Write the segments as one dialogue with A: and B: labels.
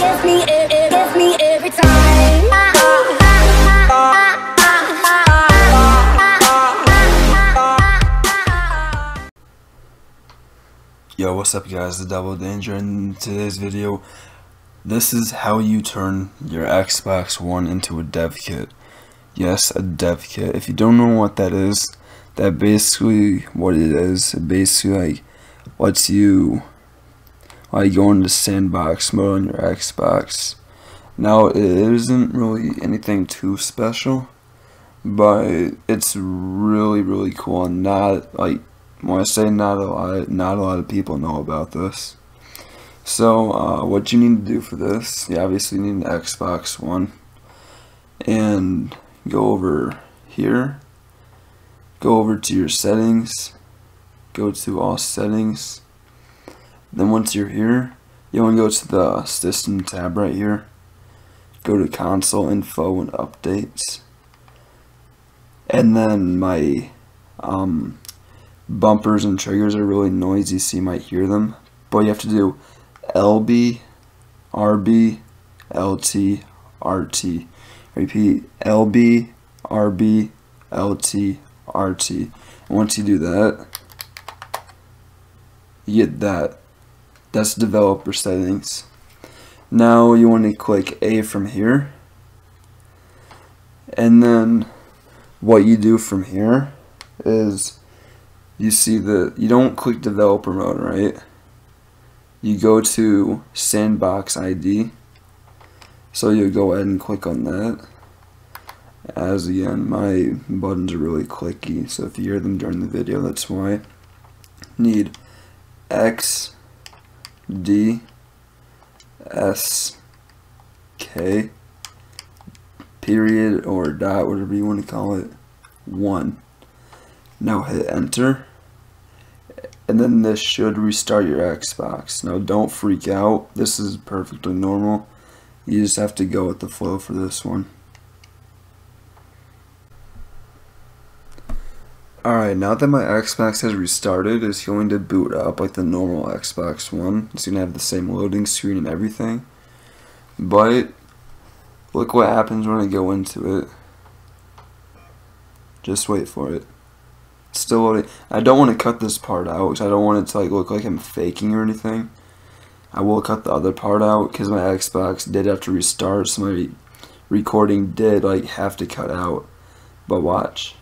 A: Eh, eh, every time.
B: Yo, what's up guys, the Double Danger in today's video, this is how you turn your Xbox One into a dev kit. Yes, a dev kit. If you don't know what that is, that basically what it is, it basically like lets you like go into sandbox mode on your Xbox. Now it isn't really anything too special, but it's really really cool and not like when I say not a lot, not a lot of people know about this. So, uh, what you need to do for this, you obviously need an Xbox One, and go over here, go over to your settings, go to all settings. Then once you're here, you want to go to the system tab right here. Go to console info and updates, and then my um, bumpers and triggers are really noisy so you might hear them. But you have to do LB RB LT RT repeat LB RB LT RT and once you do that you get that that's developer settings. Now you want to click A from here. And then what you do from here is you see the you don't click developer mode right? You go to sandbox ID so you go ahead and click on that. As again my buttons are really clicky so if you hear them during the video that's why. Need X D S K period or dot whatever you want to call it 1 now hit enter and then this should restart your Xbox. Now don't freak out, this is perfectly normal. You just have to go with the flow for this one. Alright, now that my Xbox has restarted, it's going to boot up like the normal Xbox One. It's going to have the same loading screen and everything. But, look what happens when I go into it. Just wait for it still loading. I don't want to cut this part out because I don't want it to like look like I'm faking or anything. I will cut the other part out because my Xbox did have to restart, so my recording did like have to cut out. But watch.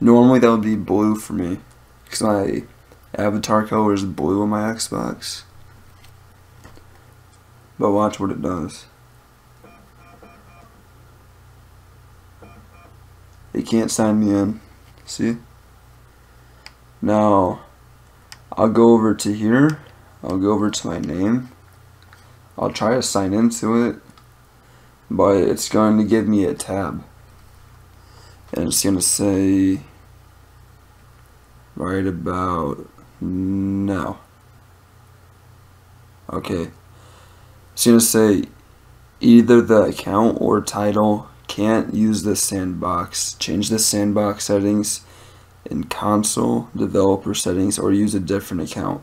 B: Normally that would be blue for me because my avatar color is blue on my Xbox. But watch what it does. It can't sign me in. See? Now, I'll go over to here. I'll go over to my name. I'll try to sign into it, but it's going to give me a tab. And it's to say right about now. Okay. It's going to say either the account or title can't use the sandbox. Change the sandbox settings in console developer settings or use a different account.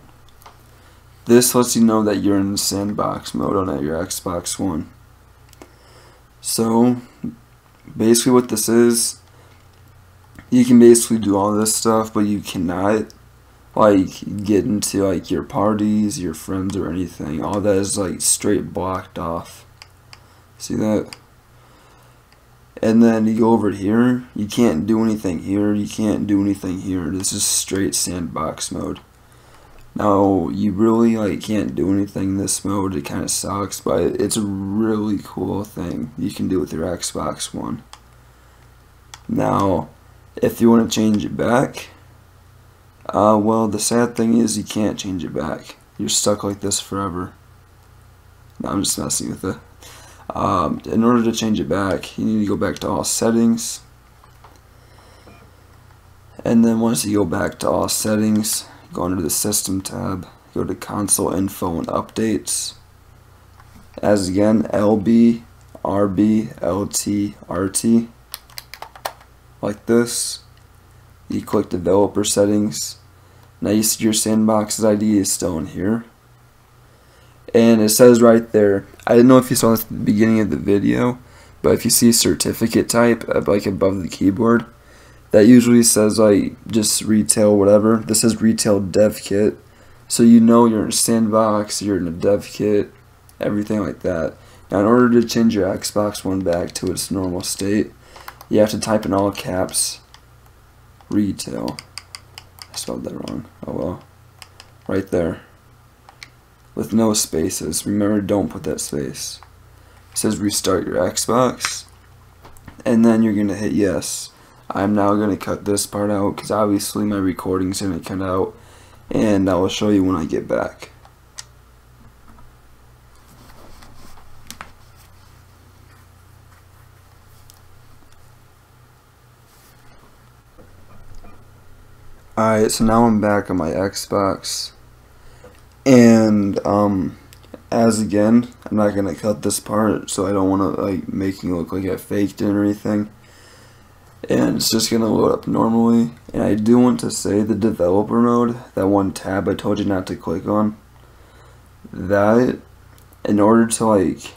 B: This lets you know that you're in sandbox mode on your Xbox One. So basically what this is, you can basically do all this stuff, but you cannot like get into like your parties, your friends or anything. All that is like straight blocked off. See that? and then you go over here you can't do anything here you can't do anything here this is straight sandbox mode now you really like can't do anything in this mode it kind of sucks but it's a really cool thing you can do with your Xbox One now if you want to change it back uh, well the sad thing is you can't change it back you're stuck like this forever no, I'm just messing with it um, in order to change it back, you need to go back to all settings. And then once you go back to all settings, go under the system tab, go to console info and updates. As again, LB, RB, LT, RT. Like this. You click developer settings. Now you see your sandbox's ID is still in here and it says right there I didn't know if you saw this at the beginning of the video, but if you see certificate type like above the keyboard, that usually says like just retail whatever. This says retail dev kit. So you know you're in a sandbox, you're in a dev kit, everything like that. Now in order to change your Xbox One back to its normal state, you have to type in all caps retail. I spelled that wrong. Oh well. Right there. With no spaces. Remember don't put that space. It says restart your Xbox. And then you're gonna hit yes. I'm now going to cut this part out because obviously my recording's going to cut out and I will show you when I get back. Alright, so now I'm back on my Xbox. And um as again, I'm not going to cut this part so I don't want to like making it look like I faked it or anything. And it's just gonna load up normally. And I do want to say the developer mode that one tab I told you not to click on that in order to like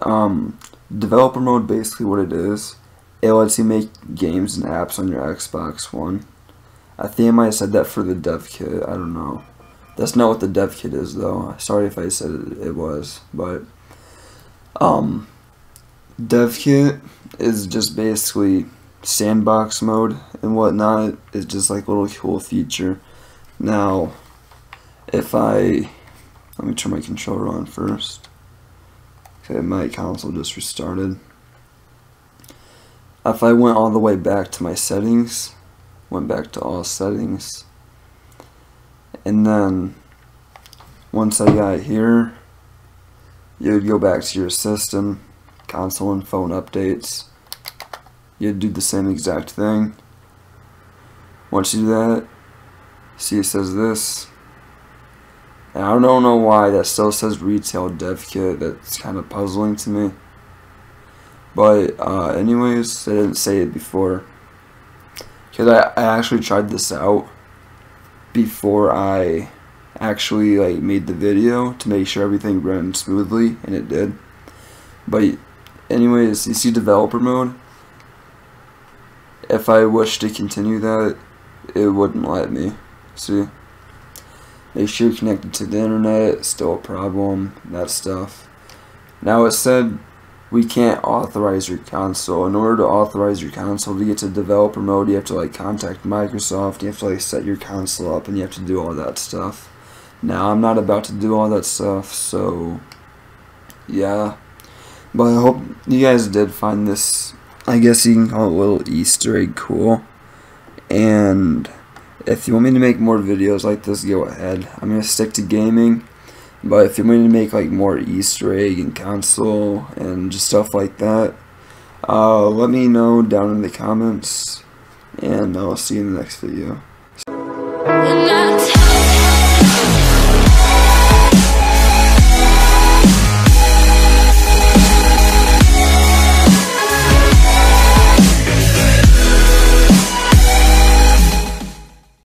B: um developer mode basically what it is it lets you make games and apps on your Xbox One I think I might have said that for the dev kit I don't know that's not what the dev kit is though sorry if I said it, it was but um dev kit is just basically sandbox mode and whatnot. It's just like a little cool feature. Now, if I let me turn my controller on first. Okay, my console just restarted. If I went all the way back to my settings, went back to all settings, and then once I got here, you would go back to your system console and phone updates. You'd do the same exact thing. Once you do that, see it says this. And I don't know why that still says retail dev kit. That's kind of puzzling to me. But uh, anyways, I didn't say it before. Because I, I actually tried this out before I actually like made the video to make sure everything ran smoothly and it did. But anyways, you see developer mode. If I wish to continue that, it wouldn't let me. See? Make sure you're connected to the internet, still a problem, that stuff. Now it said we can't authorize your console. In order to authorize your console to get to developer mode, you have to like contact Microsoft, you have to like set your console up and you have to do all that stuff. Now I'm not about to do all that stuff, so yeah. But I hope you guys did find this, I guess you can call it a little Easter egg cool. And if you want me to make more videos like this, go ahead. I'm going to stick to gaming. But if you want to make like more Easter egg and console and just stuff like that, uh, let me know down in the comments. And I'll see you in the next video.